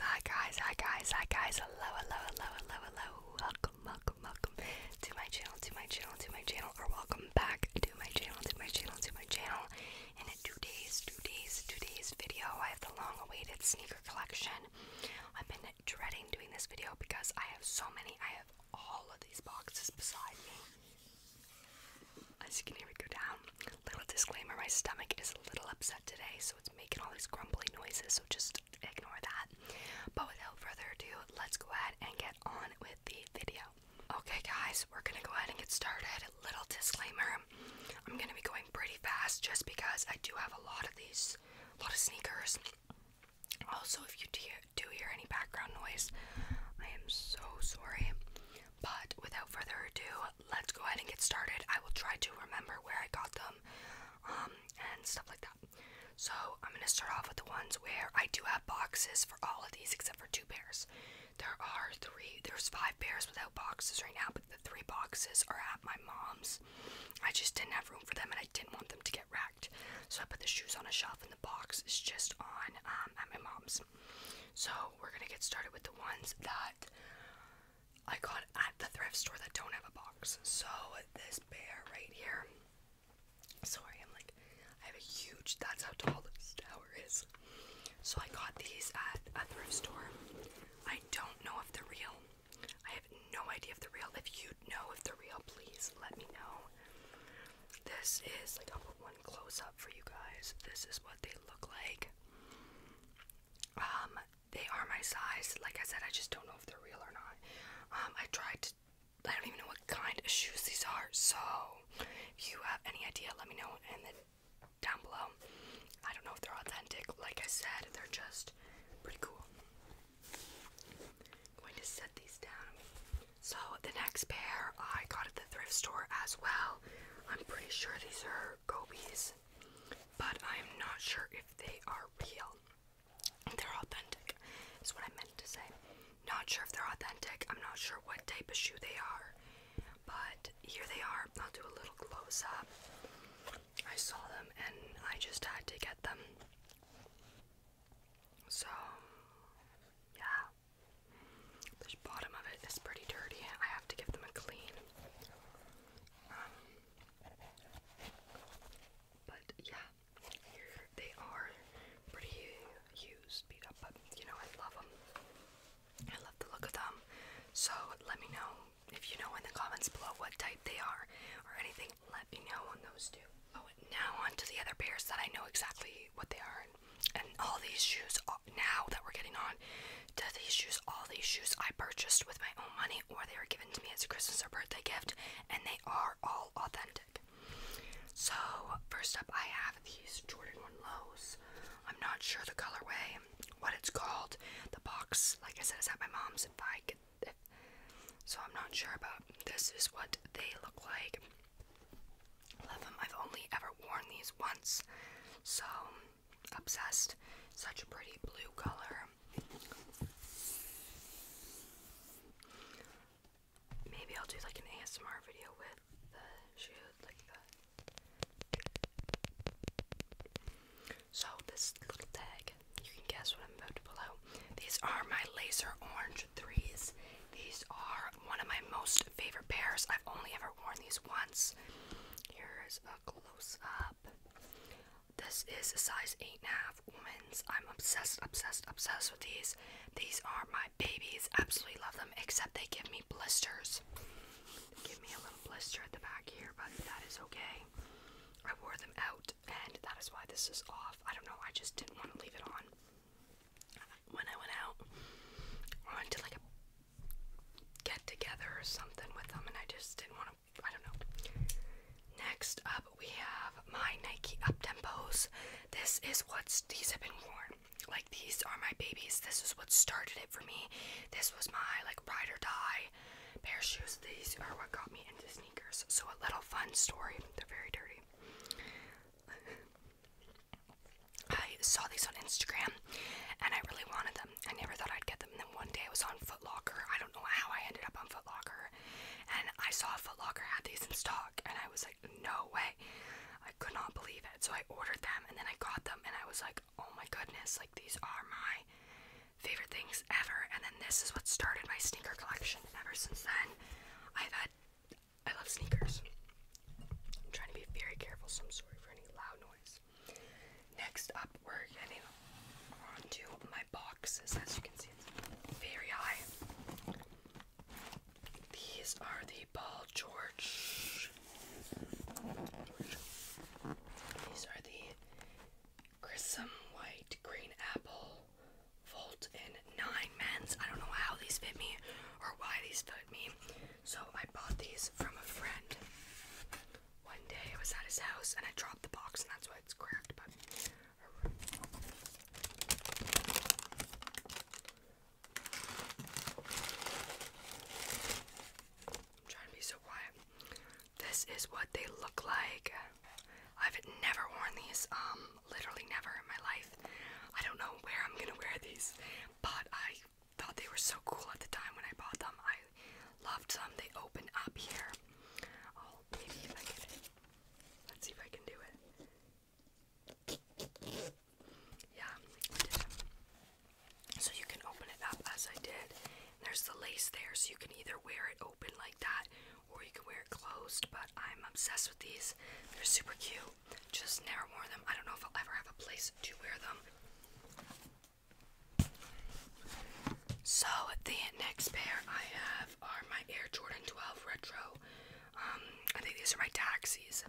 hi guys, hi guys, hi guys, hello, hello, hello, hello, hello, welcome, welcome, welcome to my channel, to my channel, to my channel, or welcome back to my channel, to my channel, to my channel. In today's, today's, today's video, I have the long-awaited sneaker collection. I've been dreading doing this video because I have so many, I have all of these boxes beside me. As you can hear me go down, little disclaimer, my stomach is a little upset today, so it's making all these grumbly noises, so just ignore that. But without further ado, let's go ahead and get on with the video. Okay guys, we're gonna go ahead and get started. Little disclaimer, I'm gonna be going pretty fast just because I do have a lot of these, a lot of sneakers. Also, if you do, do hear any background noise, I am so sorry. But without further ado, let's go ahead and get started. I will try to remember where I got them um, and stuff like that. So I'm gonna start off with the ones where I do have boxes for all of these except for two pairs. There are three, there's five pairs without boxes right now, but the three boxes are at my mom's. I just didn't have room for them and I didn't want them to get wrecked. So I put the shoes on a shelf and the box is just on um, at my mom's. So we're gonna get started with the ones that I got at the thrift store that don't have a box. So this bear right here. Sorry, I'm like I have a huge that's how tall this tower is. So I got these at a thrift store. I don't know if they're real. I have no idea if they're real. If you know if they're real, please let me know. This is like I'll put one close up for you guys. This is what they look like. Um, they are my size. Like I said, I just don't know if they're real or not. Um, I tried to. I don't even know what kind of shoes these are. So, if you have any idea, let me know in the down below. I don't know if they're authentic. Like I said, they're just pretty cool. going to set these down. So the next pair I got at the thrift store as well. I'm pretty sure these are Gobies, but I'm not sure if they are real. They're authentic, is what I meant to say. Not sure if they're authentic. I'm not sure what type of shoe they are, but here they are. I'll do a little close up. I saw them and I just had to get them. So, yeah. The bottom of it is pretty dirty. I have to give them a clean. Um, but yeah, here they are. Pretty used, beat up, but you know, I love them. I love the look of them. So let me know if you know below what type they are or anything. Let me know on those two. Oh, now on to the other pairs that I know exactly what they are. And, and all these shoes, now that we're getting on to these shoes, all these shoes I purchased with my own money or they were given to me as a Christmas or birthday gift, and they are all authentic. So, first up, I have these Jordan 1 lows. I'm not sure the colorway, what it's called. The box, like I said, is at my mom's. If I get, if, so I'm not sure about. This is what they look like. Love them. I've only ever worn these once, so obsessed. Such a pretty blue color. Maybe I'll do like an ASMR video with the shoes, like the. So this little tag, you can guess what I'm about to pull out. These are my laser orange threes. These are one of my most favorite pairs. I've only ever worn these once. Here's a close up. This is a size 8.5 women's. I'm obsessed, obsessed, obsessed with these. These are my babies. Absolutely love them, except they give me blisters. They give me a little blister at the back here, but that is okay. I wore them out, and that is why this is off. I don't know, I just didn't want to leave it on. When I went out, I went to like a together or something with them, and I just didn't want to. I don't know. Next up, we have my Nike Uptempos. This is what's these have been worn. Like these are my babies. This is what started it for me. This was my like ride or die pair of shoes. These are what got me into sneakers. So a little fun story. They're very dirty. I saw these on Instagram and I really wanted them. I never thought I'd get them. And then one day I was on Foot Locker. I don't know how I ended up on Foot Locker. And I saw Foot Locker had these in stock and I was like, no way. I could not believe it. So I ordered them and then I got them and I was like, oh my goodness, like these are my favorite things ever. And then this is what started my sneaker collection. Ever since then, I've had. I love sneakers. I'm trying to be very careful, so I'm sorry for any loud noise. Next up, we're getting onto my boxes. As you can see, it's very high. These are the Paul George. These are the Crimson White Green Apple Volt in 9 men's. I don't know how these fit me or why these fit me. So I bought these from a friend. One day I was at his house and I dropped the box and that's why it's cracked. But I'm trying to be so quiet. This is what they look like. I've never these, um, literally never in my life. I don't know where I'm gonna wear these, but I thought they were so cool at the time when I bought them. I loved them. They open up here. Oh, maybe if I can. Let's see if I can do it. Yeah, So you can open it up as I did. There's the lace there, so you can either wear it open like that you can wear it closed. But I'm obsessed with these. They're super cute. Just never wore them. I don't know if I'll ever have a place to wear them. So the next pair I have are my Air Jordan 12 Retro. Um, I think these are my taxis.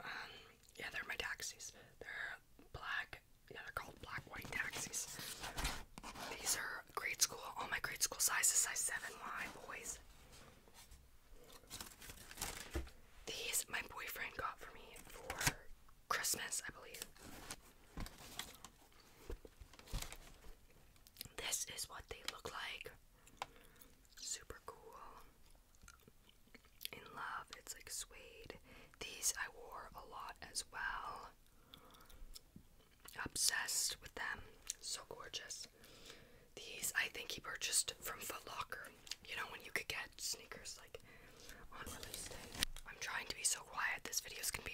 Um, yeah, they're my taxis. They're black. Yeah, they're called black white taxis. These are grade school. All my grade school sizes, size 7Y boys. These my boyfriend got for me for Christmas, I believe. This is what they look like. Super cool. In love, it's like suede. These I wore a lot as well. Obsessed with them. So gorgeous. These I think he purchased from Foot Locker. You know when you could get sneakers like on release day. I'm trying to be so quiet. This video is gonna be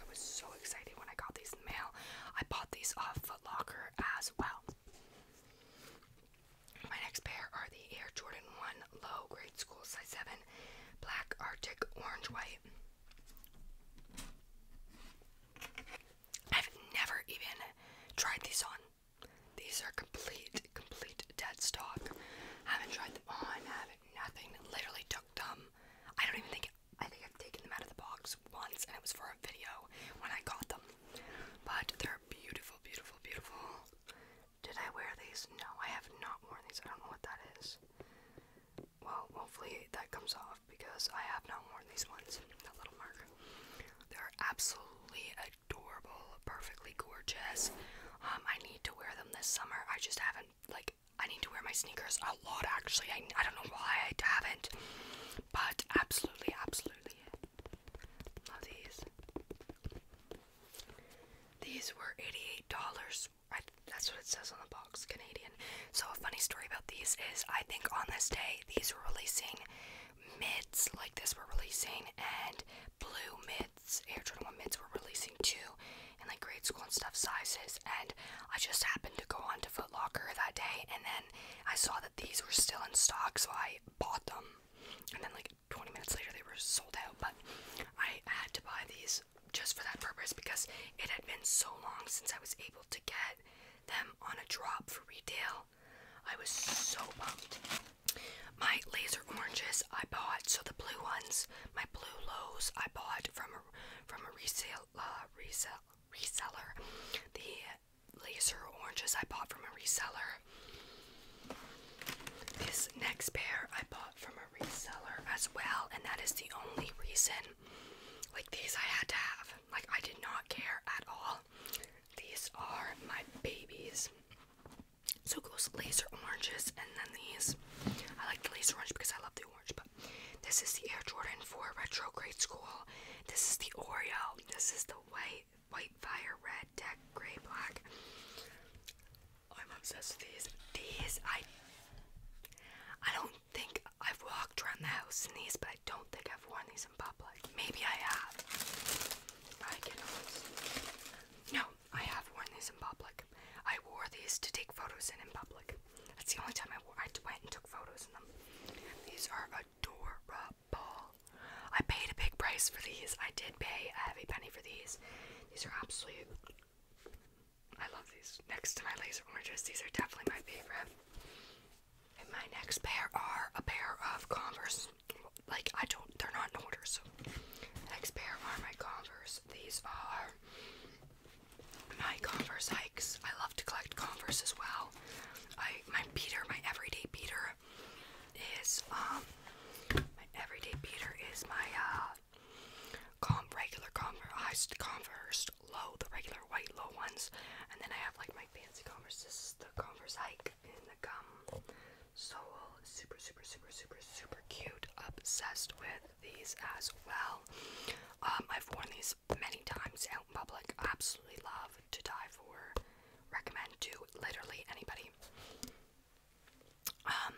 I was so excited when I got these in the mail. I bought these off Foot Locker as well. My next pair are the Air Jordan 1 Low Grade School Size 7 Black Arctic Orange White. I've never even tried these on. These are complete, complete dead stock. Haven't tried them on, haven't nothing. Literally took them. I don't even think I think I've taken them out of the box once and it was for a video when I got them. But they're beautiful, beautiful, beautiful. Did I wear No, I have not worn these. I don't know what that is. Well, well hopefully that comes off because I have not worn these ones. That little mark. They're absolutely adorable, perfectly gorgeous. Um, I need to wear them this summer. I just haven't like I need to wear my sneakers a lot actually. I, I don't know why I haven't. But absolutely, absolutely. Love these. These were $88. That's what it says on the box, Canadian. So a funny story about these is I think on this day these were releasing mids like this were releasing and blue mids, Air Jordan 1 mids were releasing too in like grade school and stuff sizes. And I just happened to go on to Foot Locker that day and then I saw that these were still in stock so I bought them. And then like 20 minutes later they were sold out. But I had to buy these just for that purpose because it had been so long since I was able to get them on a drop for retail. I was so pumped. My laser oranges I bought, so the blue ones, my blue lows I bought from a from a resale uh, resell reseller. The laser oranges I bought from a reseller. This next pair I bought from a reseller as well, and that is the only reason. Like these I had to have. Like I did not care at all. These are my babies. Laser oranges and then these. I like the laser orange because I love the orange, but this is the Air Jordan 4 Retro Grade School. This is the Oreo. This is the white, white fire, red, tech, gray, black. I'm obsessed with these. These, I, I don't think I've walked around the house in these, but I don't think I've worn these in public. Maybe I have. I cannot. No, I have worn these in public. I wore these to take photos in in public. That's the only time I wore. I went and took photos in them. These are adorable. I paid a big price for these. I did pay a heavy penny for these. These are absolutely. I love these. Next to my laser oranges, these are definitely my favorite. And my next pair are a pair of Converse. Like I don't, they're not in order. So next pair are my Converse. These are my Converse hikes. I love to collect Converse as well. I my beater, my everyday beater, is um my everyday beater is my uh com regular Converse Converse low, the regular white low ones, and then I have like my fancy Converse. The Converse hike in the gum sole. Super, super, super, super, super cute. Obsessed with these as well. Um, I've worn these many times out in public. Absolutely love to die for. Recommend to literally anybody. Um,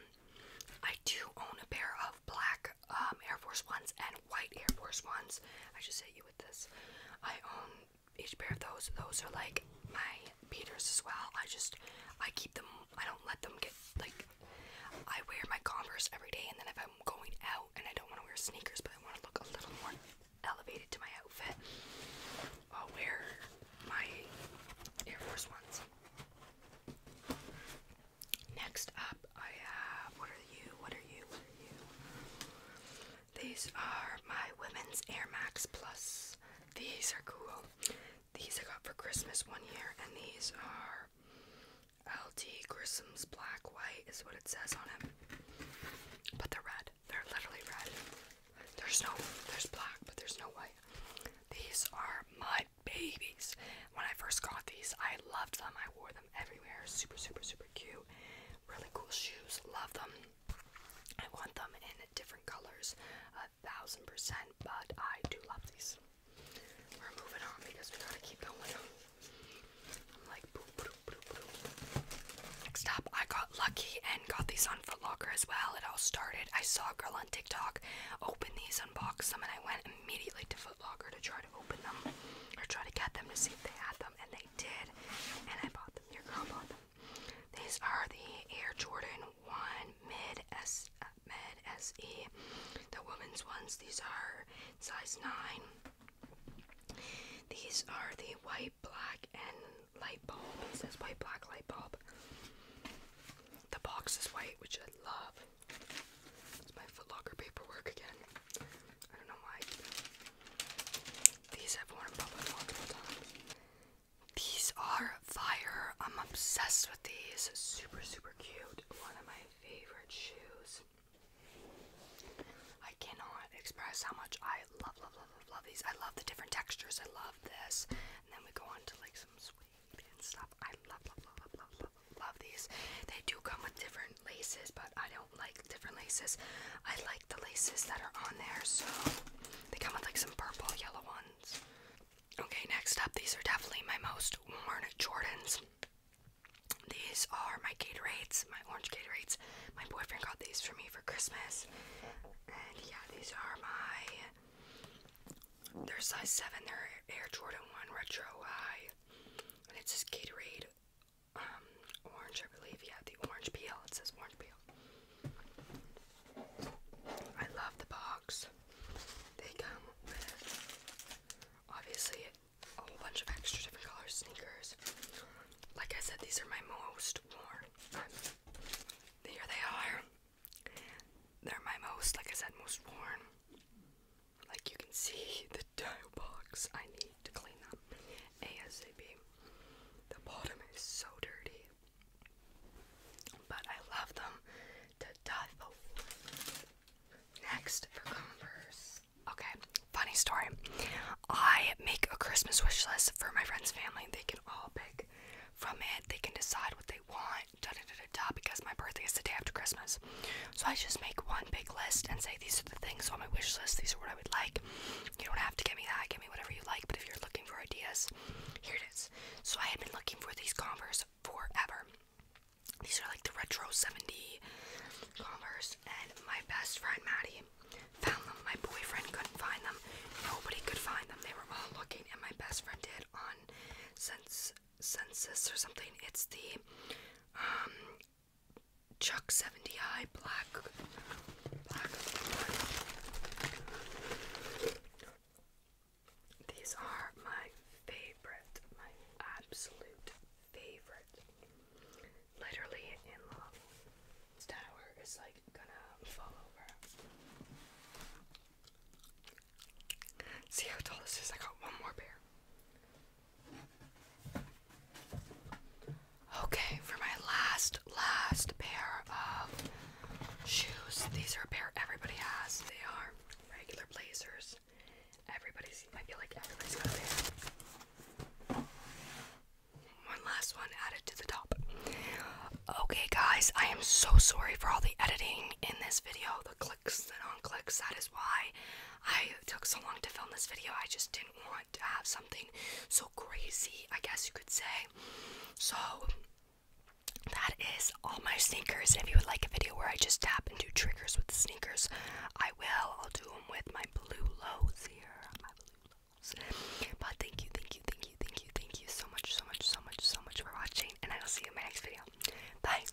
I do own a pair of black um, Air Force Ones and white Air Force Ones. I just hit you with this. I own each pair of those. Those are like my beaters as well. I just I keep them. I don't let them get like. I wear my Converse every day, and then if I'm going out and I don't want to wear sneakers, but I want to look a little more elevated to my outfit, I'll wear my Air Force Ones. Next up, I have. What are you? What are you? What are you? These are my women's Air Max Plus. These are cool. These I got for Christmas one year, and these are LT Crimson's Black White, is what it says on them. But they're red. They're literally red. There's no, there's black, but there's no white. These are my babies. When I first got these, I loved them. I wore them everywhere. Super, super, super cute. Really cool shoes. Love them. Want them in different colors, a thousand percent, but I do love these. We're moving on because we gotta keep going. I'm like, boop, boop, boop, boop. Next up, I got lucky and got these on Foot Locker as well. It all started. I saw a girl on TikTok open these, unbox them, and I went immediately to Foot Locker to try to open them or try to get them to see if they had them, and they did. And I bought them. Your girl bought them. These are the Air Jordan 1 Mid S SE. The women's ones. These are size 9. These are the white, black, and light bulb. It says white, black, light bulb. The box is white, which I love. It's my Foot Locker paperwork again. I don't know why. These I've worn in public multiple times. These are fire. I'm obsessed with these. Super, super cute. One of my favorite shoes. just how much I love, love, love, love, love these. I love the I love this. And then we go on to like some suede and stuff. I love, love, love, love, love, love, love these. They do come with different laces, but I don't like different laces. I like the laces that are on there, so they come with like some purple, yellow ones. Okay, next up, these are definitely my most worn Jordans. These are my Gatorades, my orange Gatorades. My boyfriend got these for me for Christmas. And yeah, these are my. They're size 7, they're Air Jordan 1 Retro High. And it says Gatorade um, orange, I believe. Yeah, the orange peel. It says orange peel. I love the box. They come with obviously a whole bunch of extra different color sneakers. Like I said, these are my most worn. Um, here they are. They're my most, like I said, most worn. Like you can see the tile box. I need to clean them ASAP. The bottom is so dirty. But I love them. Next for Converse. Okay, funny story. I make a Christmas wish list for my friends' family. They can all pick from it. They can decide what they want. Da da da da da. Because my birthday is the day after Christmas, so I just make one big list and say these are the things on my wish list. These are what I would like. You don't have to give me that. Give me whatever you like. But if you're looking for ideas, here it is. So I have been looking for these Converse forever. These are like the retro 70 Converse, and my best friend Maddie found them. My boyfriend couldn't find them. Nobody could find them. They were all looking, and my best friend did on Sense Census or something. It's the um, Chuck 70i black black These are my favorite, my absolute favorite. Literally in love. This tower is like gonna fall over. See how tall this is? I got one more pair. Okay, for my last, last pair of a pair everybody has. They are regular blazers. Everybody's, I feel like everybody's got a pair. One last one added to the top. Okay, guys, I am so sorry for all the editing in this video. The clicks and on clicks. That is why I took so long to film this video. I just didn't want to have something so crazy, I guess you could say. So, that is all my sneakers. If you would like a video where I just tap and do triggers with sneakers, I will. I'll do them with my blue lows here. My blue lows. But thank you, thank you, thank you, thank you, thank you so much, so much, so much, so much for watching, and I will see you in my next video. Bye.